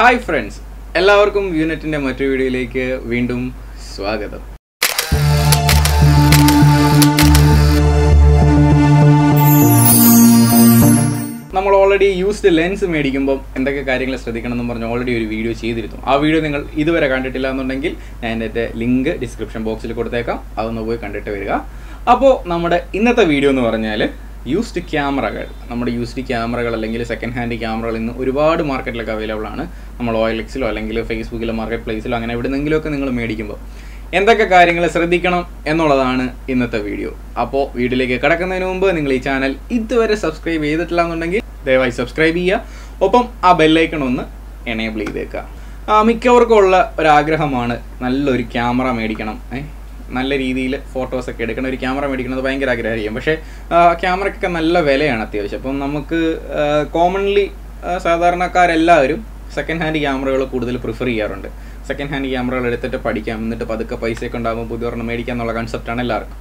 Hi friends എല്ലാവർക്കും യൂണിറ്റിന്റെ മറ്റൊരു വീഡിയോയിലേക്ക് വീണ്ടും സ്വാഗതം. നമ്മൾ ഓൾറെഡി യൂസ്ഡ് ലെൻസ് മേടിക്കുമ്പോൾ എന്തൊക്കെ കാര്യങ്ങൾ ശ്രദ്ധിക്കണം എന്ന് പറഞ്ഞ് ഓൾറെഡി ഒരു വീഡിയോ ചെയ്തിരുന്നു. ആ വീഡിയോ നിങ്ങൾ ഇതുവരെ കണ്ടിട്ടില്ല എന്നുണ്ടെങ്കിൽ ഞാൻ എന്റെ ലിങ്ക് ഡിസ്ക്രിപ്ഷൻ ബോക്സിൽ കൊടുത്തേക്കാം. അതൊന്ന് പോയി കണ്ടിട്ട് വരിക. അപ്പോൾ നമ്മുടെ ഇന്നത്തെ വീഡിയോ എന്ന് പറഞ്ഞാൽ യൂസ്ഡ് ക്യാമറകൾ നമ്മുടെ യൂസ്ഡ് ക്യാമറകൾ അല്ലെങ്കിൽ സെക്കൻഡ് ഹാൻഡ് ക്യാമറകൾ ഇന്ന് ഒരുപാട് മാർക്കറ്റിലൊക്കെ അവൈലബിൾ ആണ്. നമ്മൾ ഓയിലെക്സിലോ അല്ലെങ്കിൽ ഫേസ്ബുക്കിലോ മാർക്കറ്റ് പ്ലേസിലോ അങ്ങനെ എവിടെ നിന്നെങ്കിലുമൊക്കെ നിങ്ങൾ മേടിക്കുമ്പോൾ എന്തൊക്കെ കാര്യങ്ങൾ ശ്രദ്ധിക്കണം എന്നുള്ളതാണ് ഇന്നത്തെ വീഡിയോ അപ്പോൾ വീഡിയോയിലേക്ക് കിടക്കുന്നതിന് മുമ്പ് നിങ്ങൾ ഈ ചാനൽ ഇതുവരെ സബ്സ്ക്രൈബ് ചെയ്തിട്ടില്ല എന്നുണ്ടെങ്കിൽ ദയവായി സബ്സ്ക്രൈബ് ചെയ്യുക. ഒപ്പം ആ ബെല്ലൈക്കൺ ഒന്ന് എനേബിൾ ചെയ്തേക്കുക. മിക്കവർക്കും ഉള്ള ഒരാഗ്രഹമാണ് നല്ലൊരു ക്യാമറ മേടിക്കണം. ഏ നല്ല രീതിയിൽ ഫോട്ടോസൊക്കെ എടുക്കണം. ഒരു ക്യാമറ മേടിക്കുന്നത് ഭയങ്കര ആഗ്രഹമായിരിക്കും. പക്ഷേ ക്യാമറയ്ക്കൊക്കെ നല്ല വിലയാണ് അത്യാവശ്യം. അപ്പം നമുക്ക് കോമൺലി സാധാരണക്കാരെല്ലാവരും സെക്കൻഡ് ഹാൻഡ് ക്യാമറകൾ കൂടുതൽ പ്രിഫർ ചെയ്യാറുണ്ട്. സെക്കൻഡ് ഹാൻഡ് ക്യാമറകൾ എടുത്തിട്ട് പഠിക്കാം. എന്നിട്ട് പതുക്കെ പൈസയൊക്കെ ഉണ്ടാകുമ്പോൾ പുതിയ ഒരെണ്ണം മേടിക്കാം എന്നുള്ള കൺസെപ്റ്റാണ് എല്ലാവർക്കും.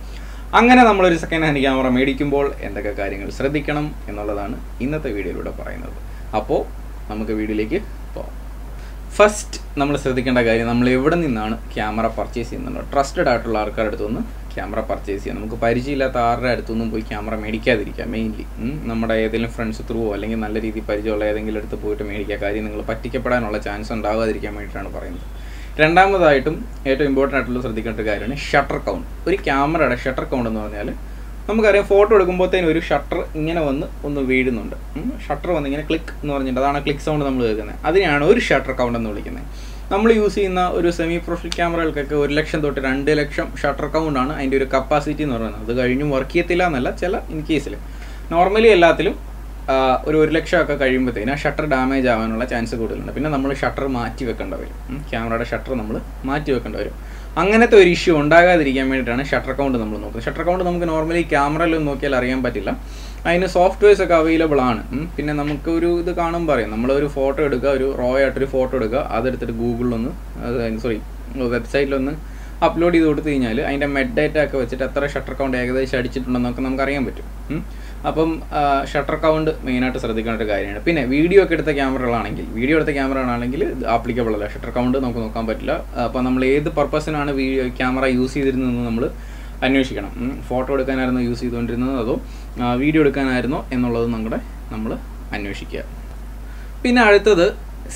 അങ്ങനെ നമ്മളൊരു സെക്കൻഡ് ഹാൻഡ് ക്യാമറ മേടിക്കുമ്പോൾ എന്തൊക്കെ കാര്യങ്ങൾ ശ്രദ്ധിക്കണം എന്നുള്ളതാണ് ഇന്നത്തെ വീഡിയോയിലൂടെ പറയുന്നത്. അപ്പോൾ നമുക്ക് വീഡിയോയിലേക്ക് പോകാം. ഫസ്റ്റ് നമ്മൾ ശ്രദ്ധിക്കേണ്ട കാര്യം നമ്മൾ എവിടെ നിന്നാണ് ക്യാമറ പർച്ചേസ് ചെയ്യുന്നത്? ട്രസ്റ്റഡ് ആയിട്ടുള്ള ആൾക്കാരുടെ അടുത്തുനിന്ന് ക്യാമറ പർച്ചേസ് ചെയ്യാം നമുക്ക് പരിചയമില്ലാത്ത ആരുടെ അടുത്തൊന്നും പോയി ക്യാമറ മേടിക്കാതിരിക്കുക മെയിൻലി നമ്മുടെ ഏതെങ്കിലും ഫ്രണ്ട്സ് ത്രൂവോ അല്ലെങ്കിൽ നല്ല രീതിയിൽ പരിചയമുള്ള ഏതെങ്കിലും അടുത്ത് പോയിട്ട് മേടിക്കുക. കാര്യം നിങ്ങൾ പറ്റിക്കപ്പെടാനുള്ള ചാൻസ് ഉണ്ടാകാതിരിക്കാൻ വേണ്ടിയിട്ടാണ് പറയുന്നത്. രണ്ടാമതായിട്ടും ഏറ്റവും ഇമ്പോർട്ടന്റ് ആയിട്ടുള്ള ശ്രദ്ധിക്കേണ്ട കാര്യമാണ് ഷട്ടർ കൗണ്ട് ഒരു ക്യാമറയുടെ ഷട്ടർ കൗണ്ട് എന്ന് പറഞ്ഞാൽ നമുക്കറിയാം ഫോട്ടോ എടുക്കുമ്പോഴത്തേനും ഒരു ഷട്ടർ ഇങ്ങനെ വന്ന് ഒന്ന് വീഴുന്നുണ്ട്. ഷട്ടർ വന്ന് ഇങ്ങനെ ക്ലിക്ക് എന്ന് പറഞ്ഞിട്ട് അതാണ് ക്ലിക്ക് സൗണ്ട് നമ്മൾ കേൾക്കുന്നത് അതിനെയാണ് ഒരു ഷട്ടർ കൗണ്ട് എന്ന് വിളിക്കുന്നത് നമ്മൾ യൂസ് ചെയ്യുന്ന ഒരു സെമി പ്രൊഫഷണൽ ക്യാമറകൾക്കൊക്കെ ഒരു ലക്ഷം തൊട്ട് രണ്ട് ലക്ഷം ഷട്ടർ കൗണ്ടാണ് അതിന്റെ ഒരു കപ്പാസിറ്റി എന്ന് പറയുന്നത്. അത് കഴിഞ്ഞും വർക്ക് ചെയ്യത്തില്ല എന്നല്ല ചില ഇൻ കേസിൽ നോർമലി എല്ലാത്തിലും ഒരു ഒരു ലക്ഷമൊക്കെ കഴിയുമ്പോഴത്തേനും ആ ഷട്ടർ ഡാമേജ് ആവാനുള്ള ചാൻസ് കൂടുതലുണ്ട്. പിന്നെ നമ്മൾ ഷട്ടർ മാറ്റി വെക്കേണ്ട വരും. ക്യാമറയുടെ ഷട്ടർ നമ്മൾ മാറ്റി വെക്കേണ്ട വരും. അങ്ങനത്തെ ഒരു ഇഷ്യൂ ഉണ്ടാകാതിരിക്കാൻ വേണ്ടിയിട്ടാണ് ഷട്ടർ അക്കൗണ്ട് നമ്മൾ നോക്കുന്നത്. ഷട്ടർ അക്കൗണ്ട് നമുക്ക് നോർമലി ക്യാമറയിലൊന്നും നോക്കിയാൽ അറിയാൻ പറ്റില്ല. അതിന് സോഫ്റ്റ്വെയർസ് ഒക്കെ അവൈലബിൾ ആണ്. പിന്നെ നമുക്ക് ഒരു ഇത് കാണുമ്പോൾ അറിയാം. നമ്മളൊരു ഫോട്ടോ എടുക്കുക ഒരു റോ ആയിട്ടൊരു ഫോട്ടോ എടുക്കുക അതെടുത്തിട്ട് ഗൂഗിളിലൊന്ന് സോറി വെബ്സൈറ്റിലൊന്ന് അപ്ലോഡ് ചെയ്ത് കൊടുത്തു കഴിഞ്ഞാൽ അതിന്റെ മെഡ് ഡേറ്റ ഒക്കെ വെച്ചിട്ട് എത്ര ഷട്ടർ കൗണ്ട് ഏകദേശം അടിച്ചിട്ടുണ്ടെന്നൊക്കെ നമുക്ക് അറിയാൻ പറ്റും അപ്പം ഷട്ടർ കൗണ്ട് മെയിനായിട്ട് ശ്രദ്ധിക്കേണ്ട ഒരു കാര്യമാണ്. പിന്നെ വീഡിയോ ഒക്കെ എടുത്ത ക്യാമറകളാണെങ്കിൽ വീഡിയോ എടുത്ത ക്യാമറകളാണെങ്കിൽ ആപ്ലിക്കബിൾ അല്ല. ഷട്ടർ കൗണ്ട് നമുക്ക് നോക്കാൻ പറ്റില്ല. അപ്പോൾ നമ്മൾ ഏത് പർപ്പസിനാണ് വീഡിയോ ക്യാമറ യൂസ് ചെയ്തിരുന്നതെന്ന് നമ്മൾ അന്വേഷിക്കണം. ഫോട്ടോ എടുക്കാനായിരുന്നോ യൂസ് ചെയ്തുകൊണ്ടിരുന്നത് അതോ വീഡിയോ എടുക്കാനായിരുന്നോ എന്നുള്ളത് നമ്മുടെ നമ്മൾ അന്വേഷിക്കുക. പിന്നെ അടുത്തത്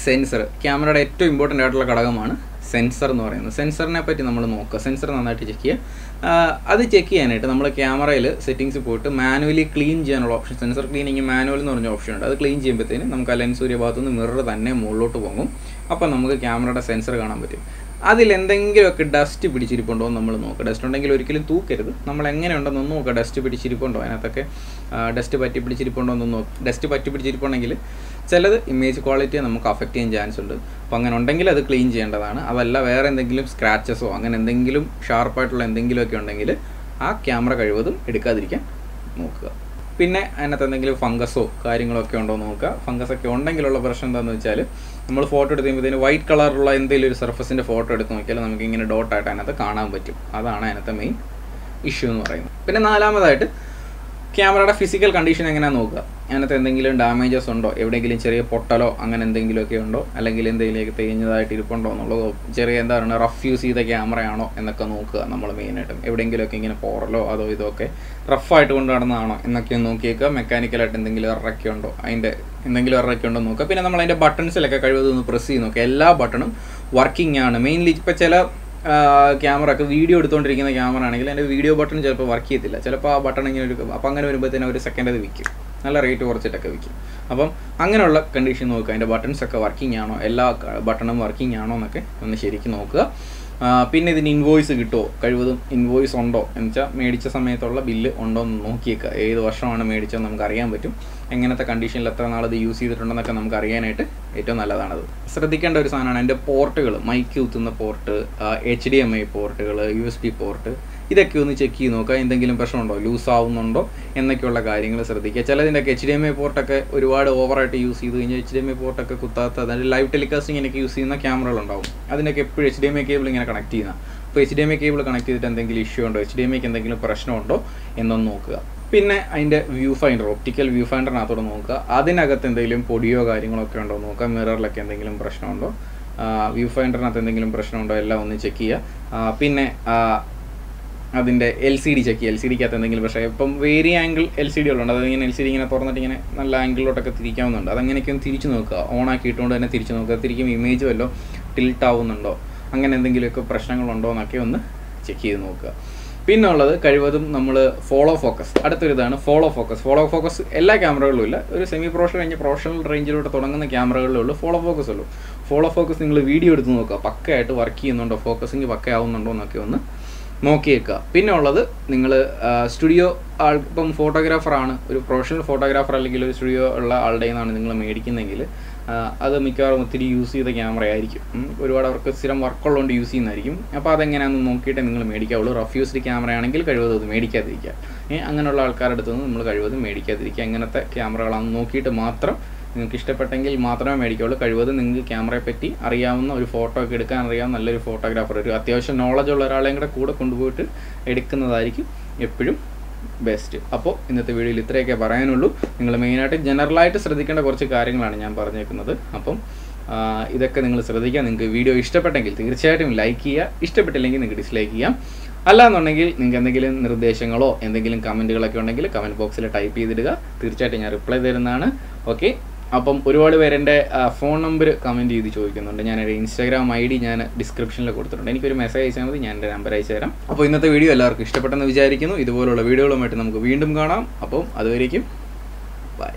സെൻസർ ക്യാമറയുടെ ഏറ്റവും ഇമ്പോർട്ടന്റ് ആയിട്ടുള്ള ഘടകമാണ് സെൻസർ എന്ന് പറയുന്നത്. സെൻസറിനെ പറ്റി നമ്മൾ നോക്കുക. സെൻസർ നന്നായിട്ട് ചെക്ക് ചെയ്യുക. അത് ചെക്ക് ചെയ്യാനായിട്ട് നമ്മൾ ക്യാമറയിൽ സെറ്റിങ്സ് പോയിട്ട് മാനുവലി ക്ലീൻ ചെയ്യാനുള്ള ഓപ്ഷൻ സെൻസർ ക്ലീനിങ് മാനുവൽ എന്ന് പറഞ്ഞ ഓപ്ഷൻ ഉണ്ട്. അത് ക്ലീൻ ചെയ്യുമ്പോഴത്തേനും നമുക്ക് ആ ലെൻസ് ഒരു ഭാഗത്തുനിന്ന് മിറർ തന്നെ മുകളിലോട്ട് പോകും അപ്പം നമുക്ക് ക്യാമറയുടെ സെൻസർ കാണാൻ പറ്റും. അതിൽ എന്തെങ്കിലുമൊക്കെ ഡസ്റ്റ് പിടിച്ചിരിപ്പുണ്ടോ എന്ന് നമ്മൾ നോക്കുക ഡസ്റ്റ് ഉണ്ടെങ്കിൽ ഒരിക്കലും തൂക്കരുത്. നമ്മൾ എങ്ങനെ നോക്കുക ഡസ്റ്റ് പിടിച്ചിരിപ്പുണ്ടോ? അതിനകത്തൊക്കെ ഡസ്റ്റ് പറ്റി പിടിച്ചിരിപ്പുണ്ടോ എന്ന് നോക്കുക ഡസ്റ്റ് പറ്റി പിടിച്ചിരിപ്പുണ്ടെങ്കിൽ ചിലത് ഇമേജ് ക്വാളിറ്റിയെ നമുക്ക് അഫക്റ്റ് ചെയ്യാൻ ചാൻസ് ഉണ്ട്. അപ്പോൾ അങ്ങനെ ഉണ്ടെങ്കിൽ അത് ക്ലീൻ ചെയ്യേണ്ടതാണ്. അതല്ല വേറെ എന്തെങ്കിലും സ്ക്രാച്ചസോ അങ്ങനെ എന്തെങ്കിലും ഷാർപ്പായിട്ടുള്ള എന്തെങ്കിലുമൊക്കെ ഉണ്ടെങ്കിൽ ആ ക്യാമറ കഴിവതും എടുക്കാതിരിക്കാൻ നോക്കുക. പിന്നെ അതിനകത്ത് എന്തെങ്കിലും ഫംഗസോ കാര്യങ്ങളോ ഒക്കെ ഉണ്ടോ എന്ന് നോക്കുക. ഫംഗസ് ഒക്കെ ഉണ്ടെങ്കിലുള്ള പ്രശ്നം എന്താണെന്ന് വെച്ചാൽ നമ്മൾ ഫോട്ടോ എടുത്ത് കഴിയുമ്പോഴത്തേന് വൈറ്റ് കളറുള്ള എന്തെങ്കിലും ഒരു സർഫസിന്റെ ഫോട്ടോ എടുത്ത് നോക്കിയാൽ നമുക്ക് ഇങ്ങനെ ഡോട്ടായിട്ട് അതിനകത്ത് കാണാൻ പറ്റും. അതാണ് അതിനകത്തെ മെയിൻ ഇഷ്യൂ എന്ന് പറയുന്നത്. പിന്നെ നാലാമതായിട്ട് ക്യാമറയുടെ ഫിസിക്കൽ കണ്ടീഷൻ എങ്ങനെയാണ് നോക്കുക. അതിനകത്ത് എന്തെങ്കിലും ഡാമേജസ് ഉണ്ടോ? എവിടെയെങ്കിലും ചെറിയ പൊട്ടലോ അങ്ങനെ എന്തെങ്കിലുമൊക്കെ ഉണ്ടോ? അല്ലെങ്കിൽ എന്തെങ്കിലുമൊക്കെ തേഞ്ഞതായിട്ട് ഇരിപ്പുണ്ടോ എന്നുള്ളതോ ചെറിയ എന്താ പറയുക റഫ് യൂസ് ചെയ്ത ക്യാമറയാണോ എന്നൊക്കെ നോക്കുക നമ്മൾ മെയിനായിട്ടും എവിടെയെങ്കിലുമൊക്കെ ഇങ്ങനെ പോറലോ അതോ ഇതൊക്കെ റഫായിട്ട് കൊണ്ട് നടന്നതാണോ എന്നൊക്കെ നോക്കിയേക്കുക മെക്കാനിക്കലായിട്ട് എന്തെങ്കിലും ഇറക്കി ഉണ്ടോ? അതിന്റെ എന്തെങ്കിലും ഇറക്കി ഉണ്ടോ നോക്കുക. പിന്നെ നമ്മൾ അതിന്റെ ബട്ടൺസിലൊക്കെ കഴിവതൊന്ന് പ്രസ് ചെയ്ത് നോക്കുക. എല്ലാ ബട്ടണും വർക്കിംഗ് ആണ്. മെയിൻലി ഇപ്പോൾ ചില ക്യാമറ ഒക്കെ വീഡിയോ എടുത്തുകൊണ്ടിരിക്കുന്ന ക്യാമറ ആണെങ്കിൽ അതിന്റെ വീഡിയോ ബട്ടൺ ചിലപ്പോൾ വർക്ക് ചെയ്യത്തില്ല. ചിലപ്പോൾ ആ ബട്ടൺ ഇങ്ങനെ ഒരു അപ്പോൾ അങ്ങനെ വരുമ്പോഴത്തേനും ഒരു സെക്കൻഡ് അത് വിൽക്കും. നല്ല റേറ്റ് കുറച്ചിട്ടൊക്കെ വിൽക്കും. അപ്പം അങ്ങനെയുള്ള കണ്ടീഷൻ നോക്കുക അതിന്റെ ബട്ടൺസ് ഒക്കെ വർക്കിംഗ് ആണോ? എല്ലാ ബട്ടണും വർക്കിംഗ് ആണോ എന്നൊക്കെ ഒന്ന് ശരിക്കും നോക്കുക. പിന്നെ ഇതിന് ഇൻവോയ്സ് കിട്ടുമോ കഴിവതും ഇൻവോയ്സ് ഉണ്ടോ? എന്ന് വെച്ചാൽ മേടിച്ച സമയത്തുള്ള ബില്ല് ഉണ്ടോ എന്ന് നോക്കിയേക്കുക ഏത് വർഷമാണ് മേടിച്ചതെന്ന് നമുക്ക് അറിയാൻ പറ്റും. എങ്ങനത്തെ കണ്ടീഷനിൽ എത്ര നാളത് യൂസ് ചെയ്തിട്ടുണ്ടെന്നൊക്കെ നമുക്ക് അറിയാനായിട്ട് ഏറ്റവും നല്ലതാണത്. ശ്രദ്ധിക്കേണ്ട ഒരു സാധനമാണ് എന്റെ പോർട്ടുകൾ മൈക്ക് കുത്തുന്ന port H D M I പോർട്ടുകൾ യു എസ് ബി പോർട്ട് ഇതൊക്കെ ഒന്ന് ചെക്ക് ചെയ്ത് നോക്കുക എന്തെങ്കിലും പ്രശ്നമുണ്ടോ? ലൂസ് ആവുന്നുണ്ടോ? എന്നൊക്കെയുള്ള കാര്യങ്ങൾ ശ്രദ്ധിക്കുക. ചിലതിന്റെയൊക്കെ എച്ച് ഡി എം ഐ പോർട്ടൊക്കെ ഒരുപാട് ഓവറായിട്ട് യൂസ് ചെയ്ത് കഴിഞ്ഞാൽ എച്ച് ഡി എം ഐ പോർട്ടൊക്കെ കുത്താത്ത അതായത് ലൈവ് ടെലികാസ്റ്റിങ്ങിനൊക്കെ യൂസ് ചെയ്യുന്ന ക്യാമറകളുണ്ടാവും അതിനൊക്കെ എപ്പോഴും H D M I cable ഇങ്ങനെ കണക്ട് ചെയ്യുന്ന. അപ്പോൾ H D M I cable connect ചെയ്തിട്ട് എന്തെങ്കിലും ഇഷ്യൂ ഉണ്ടോ? എച്ച് ഡി എം ഐക്ക് എന്തെങ്കിലും പ്രശ്നമുണ്ടോ? എന്നൊന്ന് നോക്കുക. പിന്നെ അതിന്റെ വ്യൂ ഫൈൻഡർ ഒപ്റ്റിക്കൽ വ്യൂ ഫൈൻഡറിനകത്തോട് നോക്കുക. അതിനകത്ത് എന്തെങ്കിലും പൊടിയോ കാര്യങ്ങളോ ഒക്കെ ഉണ്ടോ നോക്കുക. മിററിലൊക്കെ എന്തെങ്കിലും പ്രശ്നമുണ്ടോ? വ്യൂ ഫൈൻഡറിനകത്ത് എന്തെങ്കിലും പ്രശ്നമുണ്ടോ? എല്ലാം ഒന്ന് ചെക്ക് ചെയ്യുക. പിന്നെ അതിന്റെ എൽ സി ഡി ചെക്ക് ചെയ്യുക എൽ സി ഡിക്കകത്ത് എന്തെങ്കിലും പക്ഷേ ഇപ്പം വേരി ആംഗിൾ എൽ സി ഡികളുണ്ട് അത് ഇങ്ങനെ എൽ സി ഡി ഇങ്ങനെ തുറന്നിട്ട് ഇങ്ങനെ നല്ല ആംഗിളിലോട്ടൊക്കെ തിരിക്കാവുന്നുണ്ട്. അതങ്ങനെയൊക്കെ തിരിച്ചു നോക്കുക. ഓൺ ആക്കിയിട്ടുകൊണ്ട് തന്നെ തിരിച്ചു നോക്കുക. തിരിക്കും ഇമേജ് വല്ലോ ടിൽട്ട് ആവുന്നുണ്ടോ? അങ്ങനെ എന്തെങ്കിലുമൊക്കെ പ്രശ്നങ്ങളുണ്ടോ എന്നൊക്കെ ഒന്ന് ചെക്ക് ചെയ്ത് നോക്കുക. പിന്നെ ഉള്ളത് കഴിവതും നമ്മൾ ഫോളോ ഫോക്കസ് അടുത്തൊരു ഇതാണ് ഫോളോ ഫോക്കസ് ഫോളോ ഫോക്കസ് എല്ലാ ക്യാമറകളിലും ഇല്ല. ഒരു സെമി പ്രൊഫഷണൽ കഴിഞ്ഞ് പ്രൊഫഷണൽ റേഞ്ചിലോട്ട് തുടങ്ങുന്ന ക്യാമറകളിലേ ഉള്ളൂ. ഫോളോ ഫോക്കസ് ഉള്ളൂ. ഫോളോ ഫോക്കസ് നിങ്ങൾ വീഡിയോ എടുത്ത് നോക്കുക. പക്കയായിട്ട് വർക്ക് ചെയ്യുന്നുണ്ടോ? ഫോക്കസിങ് പക്കയാവുന്നുണ്ടോ എന്നൊക്കെ ഒന്ന് നോക്കിയേക്കുക. പിന്നെ ഉള്ളത് നിങ്ങൾ സ്റ്റുഡിയോ ആൾ ഇപ്പം ഫോട്ടോഗ്രാഫറാണ്. ഒരു പ്രൊഫഷണൽ ഫോട്ടോഗ്രാഫർ അല്ലെങ്കിൽ ഒരു സ്റ്റുഡിയോ ഉള്ള ആളുടെ നിന്നാണ് നിങ്ങൾ മേടിക്കുന്നതെങ്കിൽ അത് മിക്കവാറും ഒത്തിരി യൂസ് ചെയ്ത ക്യാമറ ആയിരിക്കും. ഒരുപാട് അവർക്ക് സ്ഥിരം വർക്കുള്ളതുകൊണ്ട് യൂസ് ചെയ്യുന്നതായിരിക്കും. അപ്പോൾ അതെങ്ങനെയാണെന്ന് നോക്കിയിട്ട് നിങ്ങൾ മേടിക്കാവുള്ളൂ. റഫ് യൂസ്ഡ് ക്യാമറ ആണെങ്കിൽ കഴിവതും അത് മേടിക്കാതിരിക്കുക. അങ്ങനെയുള്ള ആൾക്കാരുടെ അടുത്തുനിന്ന് നമ്മൾ കഴിവതും മേടിക്കാതിരിക്കുക. അങ്ങനത്തെ ക്യാമറകളാണെന്ന് നോക്കിയിട്ട് മാത്രം നിങ്ങൾക്ക് ഇഷ്ടപ്പെട്ടെങ്കിൽ മാത്രമേ മേടിക്കുള്ളൂ കഴിവതും നിങ്ങൾക്ക് ക്യാമറയെ പറ്റി അറിയാവുന്ന ഒരു ഫോട്ടോ ഒക്കെ എടുക്കാൻ അറിയാവുന്ന നല്ലൊരു ഫോട്ടോഗ്രാഫർ ഒരു അത്യാവശ്യം നോളജ് ഉള്ള ഒരാളെയും കൂടെ കൂടെ കൊണ്ടുപോയിട്ട് എടുക്കുന്നതായിരിക്കും എപ്പോഴും ബെസ്റ്റ് അപ്പോൾ ഇന്നത്തെ വീഡിയോയിൽ ഇത്രയൊക്കെ പറയാനുള്ളൂ. നിങ്ങൾ മെയിനായിട്ട് ജനറലായിട്ട് ശ്രദ്ധിക്കേണ്ട കുറച്ച് കാര്യങ്ങളാണ് ഞാൻ പറഞ്ഞേക്കുന്നത്. അപ്പം ഇതൊക്കെ നിങ്ങൾ ശ്രദ്ധിക്കുക. നിങ്ങൾക്ക് വീഡിയോ ഇഷ്ടപ്പെട്ടെങ്കിൽ തീർച്ചയായിട്ടും ലൈക്ക് ചെയ്യുക. ഇഷ്ടപ്പെട്ടില്ലെങ്കിൽ നിങ്ങൾക്ക് ഡിസ്ലൈക്ക് ചെയ്യാം. അല്ലാന്നുണ്ടെങ്കിൽ നിങ്ങൾക്ക് എന്തെങ്കിലും നിർദ്ദേശങ്ങളോ എന്തെങ്കിലും കമന്റുകളൊക്കെ ഉണ്ടെങ്കിൽ കമന്റ് ബോക്സിൽ ടൈപ്പ് ചെയ്തിടുക. തീർച്ചയായിട്ടും ഞാൻ റിപ്ലൈ തരുന്നതാണ്. ഓക്കെ അപ്പം ഒരുപാട് പേരെന്റെ ഫോൺ നമ്പർ കമന്റ് ചെയ്ത് ചോദിക്കുന്നുണ്ട്. ഞാൻ എന്റെ ഇൻസ്റ്റാഗ്രാം ഐ ഡി ഞാൻ ഡിസ്ക്രിപ്ഷനിൽ കൊടുത്തിട്ടുണ്ട്. എനിക്കൊരു മെസ്സേജ് അയച്ചാൽ മതി ഞാൻ എന്റെ നമ്പർ അയച്ചു തരാം. അപ്പോൾ ഇന്നത്തെ വീഡിയോ എല്ലാവർക്കും ഇഷ്ടപ്പെട്ടെന്ന് വിചാരിക്കുന്നു. ഇതുപോലുള്ള വീഡിയോകളുമായിട്ട് നമുക്ക് വീണ്ടും കാണാം. അപ്പം അതുവരേക്കും ബൈ